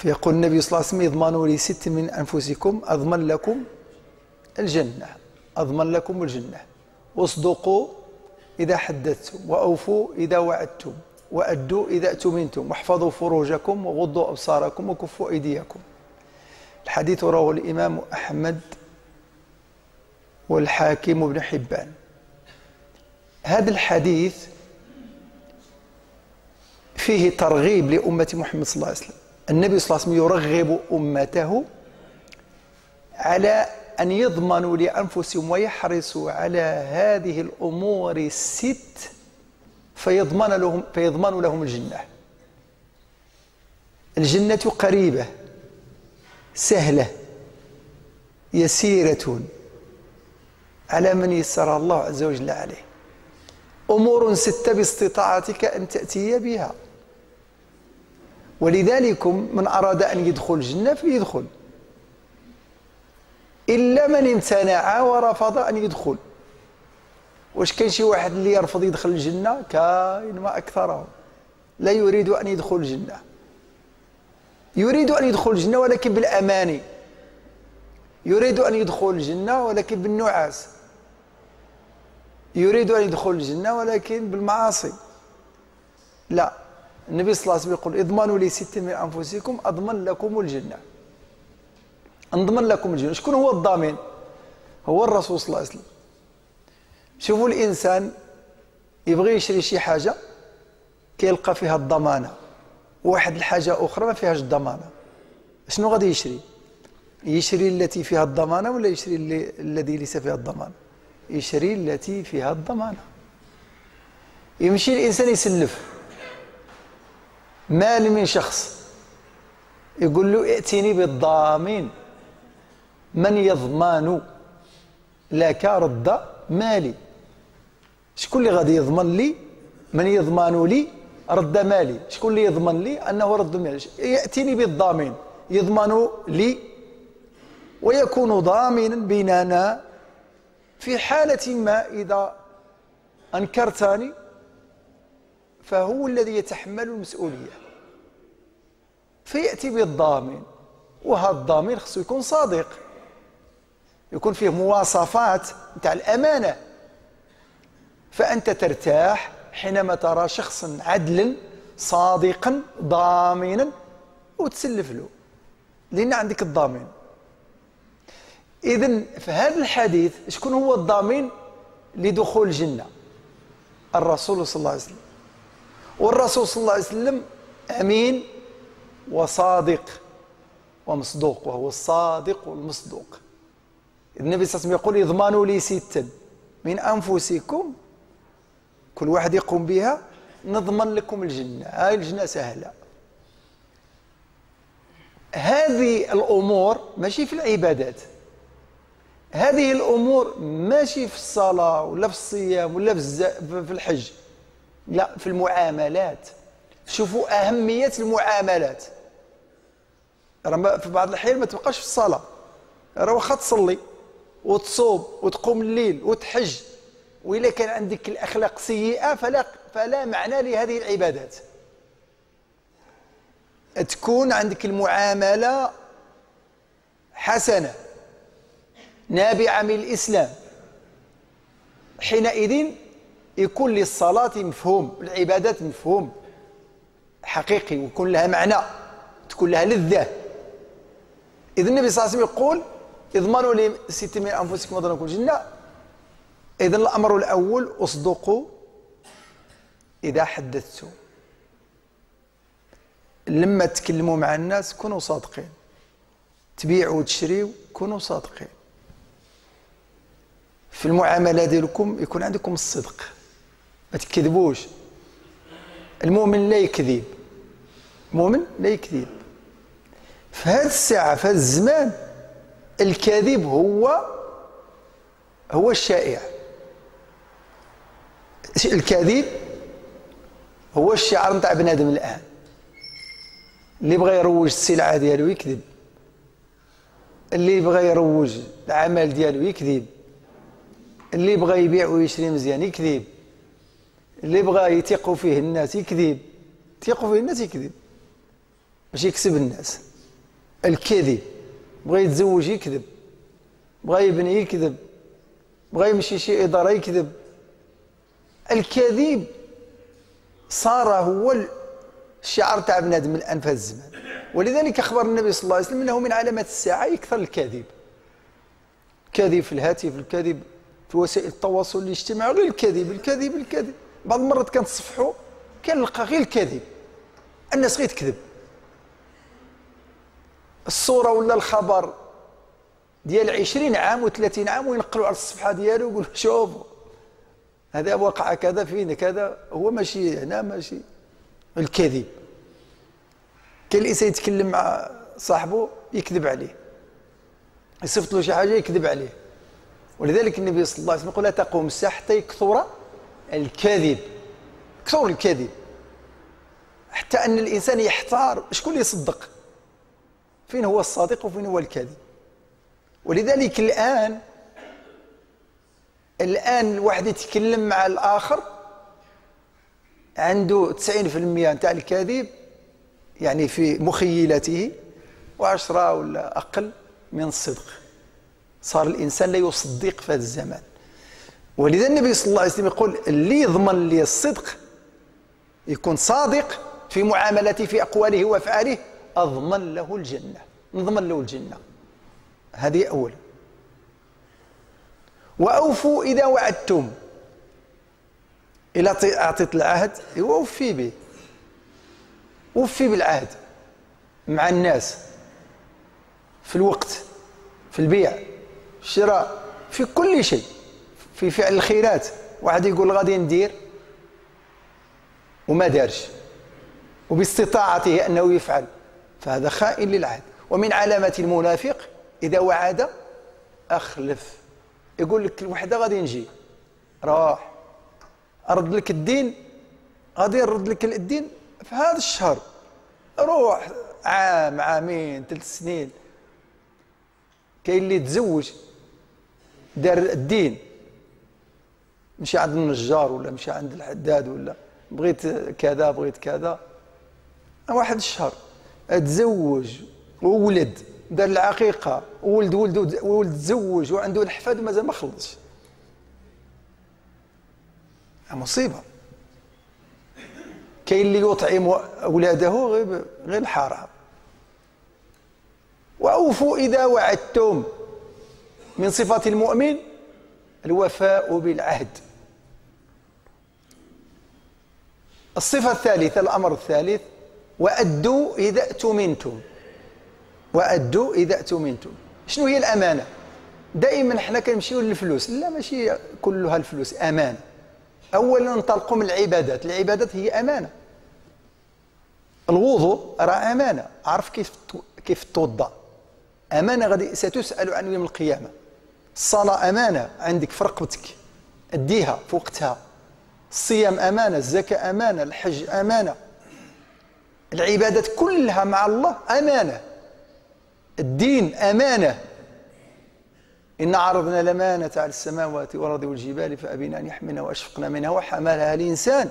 فيقول النبي صلى الله عليه وسلم اضمنوا لي ست من أنفسكم أضمن لكم الجنة أضمن لكم الجنة. واصدقوا إذا حدثتم وأوفوا إذا وعدتم وأدوا إذا اؤتمنتم واحفظوا فروجكم وغضوا أبصاركم وكفوا أيديكم. الحديث رواه الإمام أحمد والحاكم بن حبان. هذا الحديث فيه ترغيب لأمة محمد صلى الله عليه وسلم. النبي صلى الله عليه وسلم يرغب أمته على أن يضمنوا لأنفسهم ويحرصوا على هذه الأمور الست فيضمن لهم فيضمن لهم الجنة. الجنة قريبة سهلة يسيرة على من يسرها الله عز وجل عليه. أمور ستة باستطاعتك أن تأتي بها. ولذلك من أراد أن يدخل الجنة فيدخل إلا من امتنع ورفض أن يدخل. واش كاين شي واحد اللي يرفض يدخل الجنة؟ كاين ما أكثرهم. لا يريد أن يدخل الجنة. يريد أن يدخل الجنة ولكن بالأماني. يريد أن يدخل الجنة ولكن بالنعاس. يريد أن يدخل الجنة ولكن بالمعاصي. لا. النبي صلى الله عليه وسلم يقول اضمنوا لي ست من أنفسكم أضمن لكم الجنة. نضمن لكم الجنة. شكون هو الضامن؟ هو الرسول صلى الله عليه وسلم. شوفوا الإنسان يبغي يشري شي حاجة كيلقى فيها الضمانة. واحد الحاجة أخرى ما فيهاش الضمانة. شنو غادي يشري؟ يشري التي فيها الضمانة ولا يشري اللي الذي ليس فيها الضمانة؟ يشري التي فيها الضمانة. يمشي الإنسان يسلف. مال من شخص. يقول له ائتني بالضامن من يضمن لك رد مالي؟ شكون اللي غادي يضمن لي؟ من يضمن لي رد مالي. شكون اللي يضمن لي؟ أنه رد مالي. يأتيني بالضامن يضمن لي ويكون ضامنا بيننا في حالة ما إذا أنكرتني فهو الذي يتحمل المسؤولية. فيأتي بالضامن وهذا الضامن خصو يكون صادق. يكون فيه مواصفات نتاع الأمانة. فأنت ترتاح حينما ترى شخصا عدلا صادقا ضامنا وتسلف له. لأن عندك الضامن. إذا في هذا الحديث شكون هو الضامن لدخول الجنة؟ الرسول صلى الله عليه وسلم. والرسول صلى الله عليه وسلم أمين وصادق ومصدوق وهو الصادق والمصدوق. النبي صلى الله عليه وسلم يقول اضمنوا لي ستا من أنفسكم كل واحد يقوم بها نضمن لكم الجنة. هاي الجنة سهلة. هذه الأمور ماشي في العبادات. هذه الأمور ماشي في الصلاة ولا في الصيام ولا في الحج. لا في المعاملات. شوفوا أهمية المعاملات. في بعض الأحيان ما تبقاش في الصلاة. راه واخا تصلي وتصوم وتقوم الليل وتحج وإلا كان عندك الأخلاق سيئة فلا فلا معنى لهذه العبادات. تكون عندك المعاملة حسنة نابعة من الإسلام. حينئذ يكون للصلاة مفهوم العبادات مفهوم. حقيقي ويكون لها معنى تكون لها لذة. إذا النبي صلى الله عليه وسلم يقول اضمنوا لي ست من أنفسكم وضنكم الجنة. إذا الأمر الأول اصدقوا إذا حدثتم. لما تكلموا مع الناس كونوا صادقين. تبيعوا وتشريوا كونوا صادقين. في المعاملة ديالكم يكون عندكم الصدق. ما تكذبوش. المؤمن لا يكذب. المؤمن لا يكذب. في هذه الساعة في هذا الزمان الكذب هو هو الشائع. الكذب هو الشعار نتاع بنادم الآن. اللي بغى يروج السلعة ديالو يكذب. اللي بغى يروج العمل ديالو يكذب. اللي بغى يبيع ويشري مزيان يكذب. اللي بغى يثيقوا فيه الناس يكذب. يثيقوا فيه الناس يكذب. باش يكسب الناس. الكذب. بغى يتزوج يكذب. بغى يبني يكذب. بغى يمشي شي إدارة يكذب. الكذب صار هو الشعار تاع بنادم الآن في الزمان. ولذلك أخبر النبي صلى الله عليه وسلم أنه من علامات الساعة يكثر الكذب. كذب في الهاتف الكذب في وسائل التواصل الاجتماعي غير الكذب الكذب الكذب. بعض المرات كنتصفحوا كنلقى غير الكذب الناس غير تكذب. الصورة ولا الخبر ديال 20 عام و30 عام وينقلوا على الصفحة ديالو ويقولوا شوفوا هذا وقع كذا فينا كذا هو ماشي هنا ماشي الكذب كاين الإنسان يتكلم مع صاحبه يكذب عليه. يصيفط له شي حاجة يكذب عليه. ولذلك النبي صلى الله عليه وسلم يقول لا تقوم الساعة حتى يكثر الكذب كثر الكذب حتى أن الإنسان يحتار شكون اللي يصدق فين هو الصادق وفين هو الكاذب. ولذلك الآن الآن الواحد يتكلم مع الآخر عنده 90% نتاع الكذب يعني في مخيلته وعشرة ولا أقل من الصدق. صار الإنسان لا يصدق في هذا الزمان. ولذا النبي صلى الله عليه وسلم يقول اللي يضمن لي الصدق يكون صادق في معاملته في أقواله وأفعاله أضمن له الجنة. نضمن له الجنة. هذه أولا وأوفوا إذا وعدتم. إلى أعطيت العهد. وفي به وفي بالعهد مع الناس. في الوقت في البيع في الشراء في كل شيء. في فعل الخيرات. واحد يقول غادي ندير وما دارش وباستطاعته أنه يفعل. فهذا خائن للعهد. ومن علامات المنافق إذا وعد أخلف. يقول لك الوحده غادي نجي. روح أرد لك الدين؟ غادي نرد لك الدين في هذا الشهر. روح عام عامين ثلاث سنين. كاين اللي تزوج دار الدين. مشي عند النجار ولا مشي عند الحداد ولا بغيت كذا بغيت كذا. واحد الشهر تزوج وولد دار العقيقة وولد ولد ولد تزوج وعنده الحفاد ومازال ما خلصش. مصيبة. كاين اللي يطعم أولاده غير غير الحرام. وأوفوا إذا وعدتم من صفات المؤمن الوفاء بالعهد. الصفة الثالثة الأمر الثالث وأدوا إذا اؤتمنتم وأدوا إذا اؤتمنتم شنو هي الأمانة؟ دائما إحنا كنمشيو للفلوس. لا ماشي كلها الفلوس أمانة أولا ننطلقوا من العبادات. العبادات هي أمانة. الوضوء راه أمانة. عرف كيف كيف توضأ؟ أمانة غادي ستسأل عن يوم القيامة. الصلاة أمانة. عندك في رقبتك أديها في وقتها. الصيام أمانة الزكاة أمانة الحج أمانة. العبادات كلها مع الله أمانة. الدين أمانة. إن عرضنا الأمانة على السماوات والأرض والجبال فأبينا أن يحملنا وأشفقنا منها وحملها الإنسان.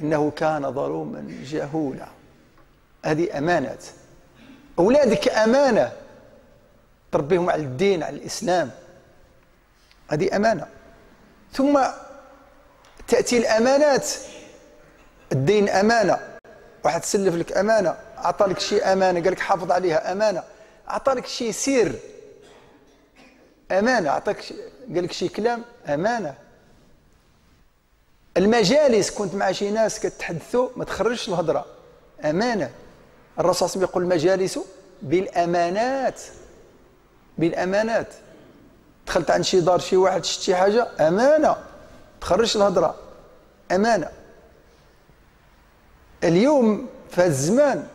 إنه كان ظلوما جهولا. هذه أمانات. أولادك أمانة. تربيهم على الدين على الإسلام. هذه أمانة. ثم تأتي الأمانات. الدين أمانة. واحد سلف لك أمانة. أعطى لك شيء أمانة قال لك حافظ عليها. أمانة. أعطى لك شيء سير. أمانة. أعطاك قال لك شي كلام. أمانة. المجالس كنت مع شي ناس كتحدثوا ما تخرجش الرسول صلى الله عليه وسلم يقول المجالس بالأمانات. بالأمانات. دخلت عند شي دار شي واحد شفت شي حاجة؟ أمانة. تخرج الهضرة. أمانة. اليوم في هذا الزمان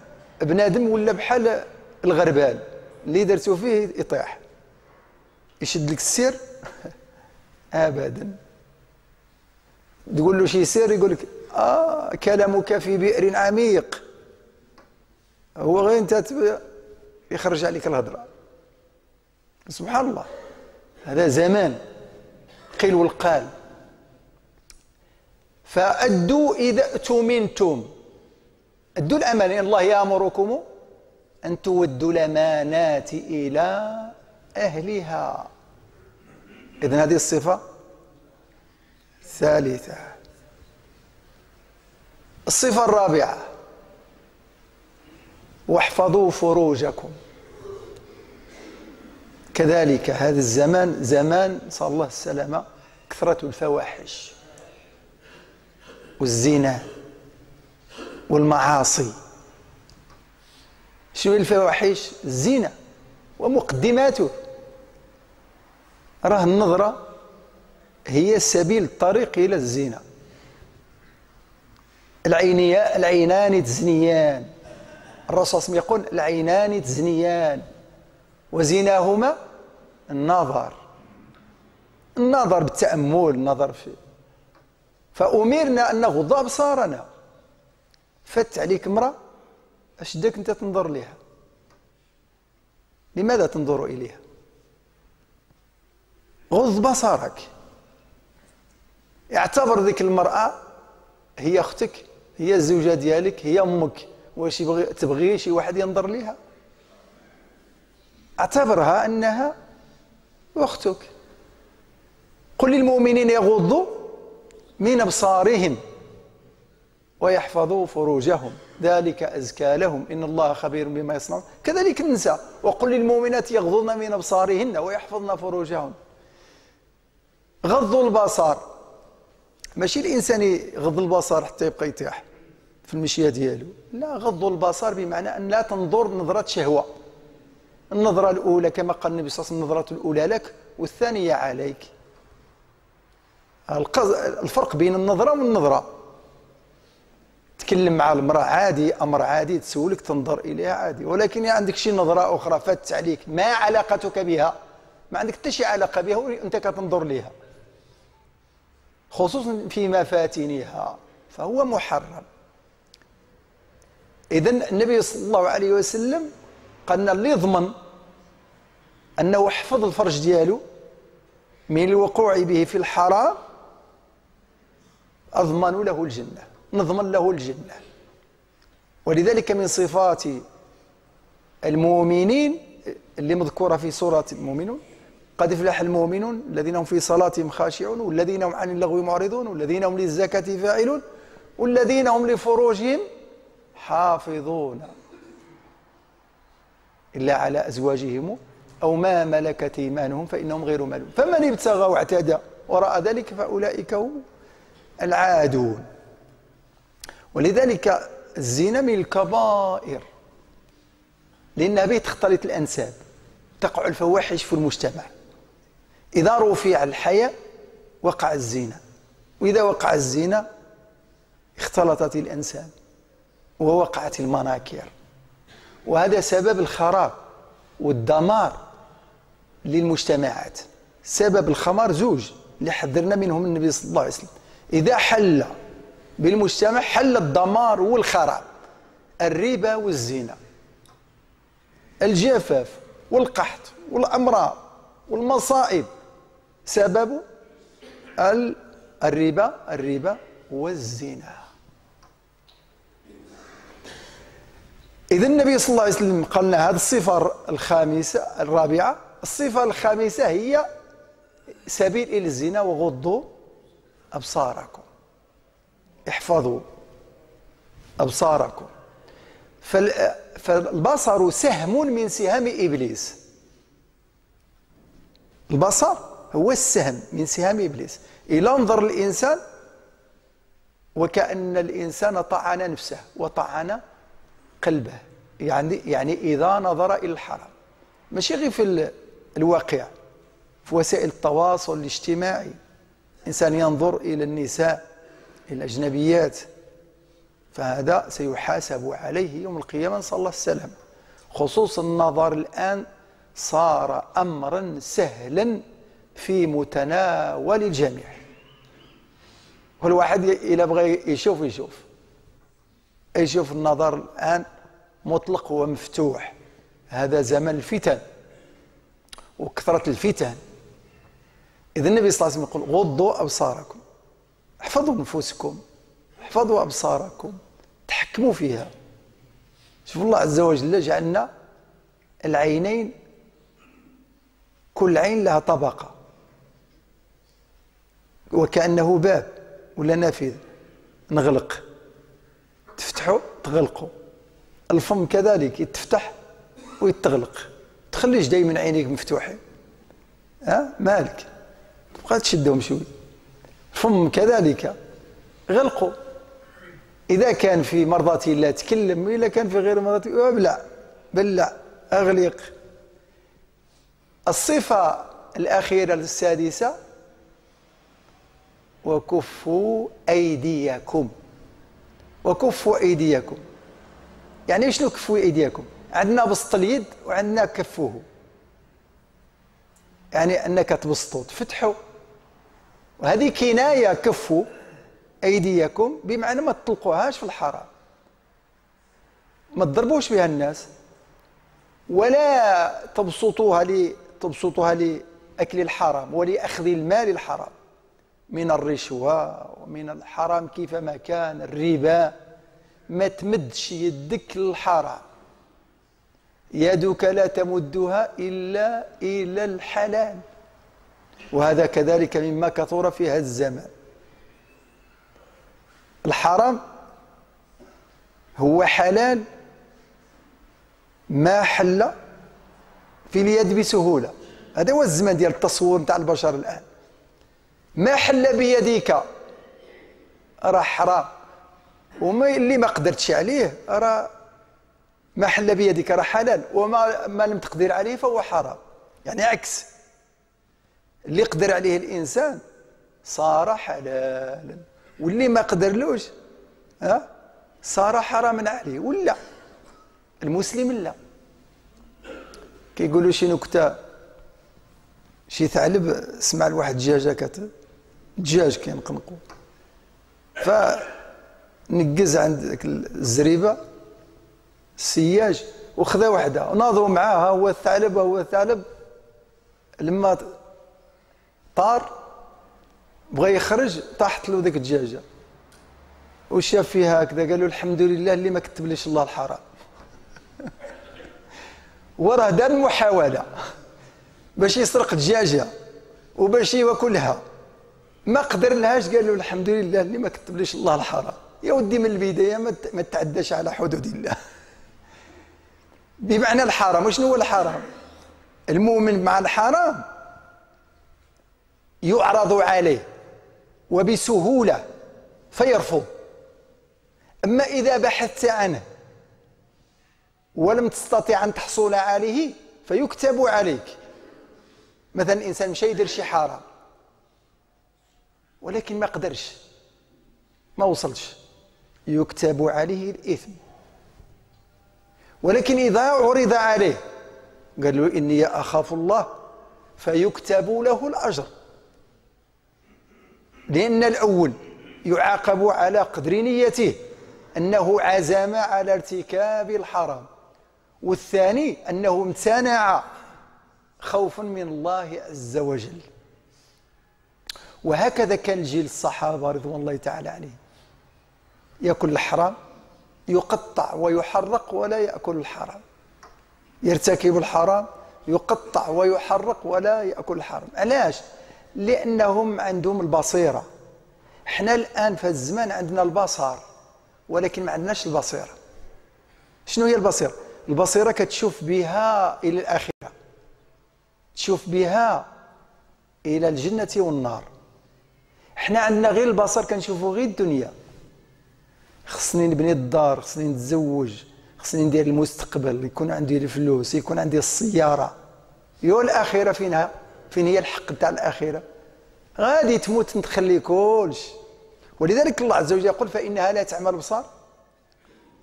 بنادم ولا بحال الغربال. اللي درتو فيه يطيح. يشد لك السير ابدا. تقول له شي سير يقول لك آه كلامك في بئر عميق. هو غير أنت يخرج عليك الهضرة. سبحان الله. هذا زمان. قيل والقال. فأدوا إذا اؤتمنتم أدوا الأمانة الله يأمركم أن تودوا الأمانات إلى أهلها. إذن هذه الصفة الثالثة. الصفة الرابعة. واحفظوا فروجكم. كذلك هذا الزمان زمان صلى الله السلامة كثرة الفواحش. والزنا والمعاصي. شنو الفواحش؟ الزنا ومقدماته. راه النظرة هي سبيل الطريق إلى الزنا العينان تزنيان. الرسول صلى الله عليه وسلم يقول العينان تزنيان. وزناهما النظر. النظر بالتأمل النظر في فأمرنا أن نغض أبصارنا فت عليك امرأة أش داك أنت تنظر لها لماذا تنظر إليها؟ غض بصرك. اعتبر ذيك المرأة هي أختك هي الزوجة ديالك هي أمك. واش يبغي تبغي شي واحد ينظر ليها؟ اعتبرها أنها أختك. قل للمؤمنين يغضوا من أبصارهم ويحفظوا فروجهم. ذلك أزكى لهم. إن الله خبير بما يصنعون. كذلك النساء. وقل للمؤمنات يغضضن من أبصارهن ويحفظن فروجهن. غض البصر. ماشي الإنسان يغض البصر حتى يبقى يطيح في المشية ديالو. لا غض البصر بمعنى أن لا تنظر نظرة شهوة. النظرة الأولى كما قال النبي صلى الله عليه وسلم النظرة الأولى لك والثانية عليك. الفرق بين النظرة والنظرة. تكلم مع المرأة عادي أمر عادي تسولك تنظر إليها عادي. ولكن عندك شي نظرة أخرى فاتت عليك ما علاقتك بها؟ ما عندك حتى شي علاقة بها وأنت كتنظر لها خصوصا في مفاتنها فهو محرم. إذا النبي صلى الله عليه وسلم قالنا اللي يضمن أنه حفظ الفرج ديالو من الوقوع به في الحرام أضمن له الجنة نضمن له الجنة. ولذلك من صفات المؤمنين اللي مذكورة في سورة المؤمنون قد افلح المؤمنون الذين هم في صلاتهم خاشعون والذين هم عن اللغو معرضون والذين هم للزكاة فاعلون والذين هم لفروجهم حافظون. إلا على أزواجهم أو ما ملكت إيمانهم فإنهم غير ملوم. فمن ابتغى واعتدى وراء ذلك فأولئك هم العادون. ولذلك الزنا من الكبائر. لأنها به تختلط الأنساب. تقع الفواحش في المجتمع. إذا رفع الحياء وقع الزنا. وإذا وقع الزنا اختلطت الأنساب. ووقعت المناكير. وهذا سبب الخراب والدمار للمجتمعات. سبب الخمار زوج اللي حذرنا منهم النبي صلى الله عليه وسلم. إذا حل بالمجتمع حل الدمار والخراب الربا والزنا الجفاف والقحط والأمراض والمصائب. سبب الربا الربا والزنا. إذا النبي صلى الله عليه وسلم قال لنا هذه الصفة الخامسة الرابعة الصفة الخامسة هي سبيل إلى الزنا وغضوا أبصاركم. احفظوا أبصاركم. فالبصر سهم من سهام إبليس. البصر هو السهم من سهام إبليس. إلى انظر الإنسان وكأن الإنسان طعن نفسه وطعن قلبه. يعني يعني إذا نظر إلى الحرام ماشي غير في الواقع في وسائل التواصل الاجتماعي. إنسان ينظر إلى النساء إلى الأجنبيات فهذا سيحاسب عليه يوم القيامة نسأل الله السلام خصوص النظر الآن صار أمرا سهلا في متناول الجميع. والواحد إذا بغى يشوف يشوف. يشوف النظر الآن مطلق ومفتوح. هذا زمن الفتن وكثرة الفتن. إذا النبي صلى الله عليه وسلم يقول غضوا أبصاركم احفظوا نفوسكم احفظوا أبصاركم تحكموا فيها. شوف الله عز وجل جعلنا العينين كل عين لها طبقة. وكأنه باب ولا نافذة نغلق. تفتحوا تغلقوا. الفم كذلك يتفتح ويتغلق. تخليش دايما عينيك مفتوحين ها؟ مالك؟ تبقى تشدهم شوي. الفم كذلك غلقوا. إذا كان في مرضاة الله تكلم وإذا كان في غير مرضاة الله بلع بلع أغلق. الصفة الأخيرة السادسة وكفوا أيديكم. وكفوا أيديكم. يعني شنو كفوا أيديكم؟ عندنا بسط اليد وعندنا كفوه. يعني أنك تبسطوا تفتحوا وهذه كناية كفوا أيديكم بمعنى ما تطلقوهاش في الحرام. ما تضربوش بها الناس ولا تبسطوها لي تبسطها لأكل الحرام ولأخذ المال الحرام. من الرشوة ومن الحرام كيفما كان الربا. ما تمدش يدك للحرام. يدك لا تمدها إلا إلى الحلال. وهذا كذلك مما كثر في هذا الزمان. الحرام هو حلال ما حل في اليد بسهولة. هذا هو الزمان ديال التصور نتاع البشر الآن. ما حل بيديك. راه حرام. وما اللي ما قدرتش عليه راه ما حل بيدك راه حلال. وما ما لم تقدر عليه فهو حرام. يعني عكس. اللي قدر عليه الإنسان صار حلالا. واللي ما قدرلوش ها؟ صار حراما عليه. ولا؟ المسلم لا. كيقولوا شي نكتة شي ثعلب سمع لواحد دجاجه كت دجاج كينقنقو. فنقز عند الزريبة السياج وخذا وحده. وناضوا معاها هو الثعلب هو الثعلب. لما طار بغى يخرج طاحت له ذيك الدجاجة. وشاف فيها هكذا؟ قال له الحمد لله اللي ما كتبليش الله الحرام. وراه دار المحاوله باش يسرق دجاجه وباش ياكلها. ما قدر لهاش قال له الحمد لله اللي ما كتبليش الله الحرام. يا ودي من البداية ما تعداش على حدود الله. بمعنى الحرام. وشنو هو الحرام؟ المؤمن مع الحرام يعرض عليه وبسهولة فيرفض. أما إذا بحثت عنه ولم تستطع أن تحصل عليه فيكتب عليك. مثلا الإنسان مشى يدير شي حرام ولكن ما قدرش ما وصلش يكتب عليه الإثم. ولكن إذا عرض عليه قال له إني أخاف الله فيكتب له الأجر. لأن الأول يعاقب على قدر نيته أنه عزم على ارتكاب الحرام والثاني أنه امتنع خوفا من الله عز وجل. وهكذا كان جيل الصحابة رضوان الله تعالى عليهم. يأكل الحرام يقطع ويحرق ولا يأكل الحرام. يرتكب الحرام يقطع ويحرق ولا يأكل الحرام. علاش؟ لأنهم عندهم البصيرة. إحنا الآن في الزمان عندنا البصر ولكن ما عندناش البصيرة. شنو هي البصيرة؟ البصيرة كتشوف بها إلى الآخرة. تشوف بها إلى الجنة والنار. إحنا عندنا غير البصر كنشوفوا غير الدنيا. خصني نبني الدار خصني نتزوج خصني ندير المستقبل يكون عندي الفلوس يكون عندي السيارة. يو الآخرة فينها؟ فين هي الحق تاع الآخرة؟ غادي تموت تخلي كلش. ولذلك الله عز وجل يقول فإنها لا تعمل البصر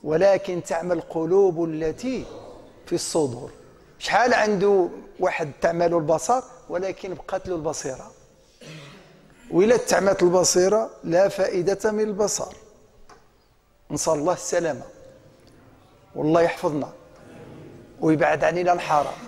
ولكن تعمل القلوب التي في الصدور. شحال عنده واحد تعمل البصر ولكن بقات له البصيرة؟ وإلا تعمت البصيرة لا فائدة من البصر. نسأل الله السلامة. والله يحفظنا. ويبعد علينا الحرام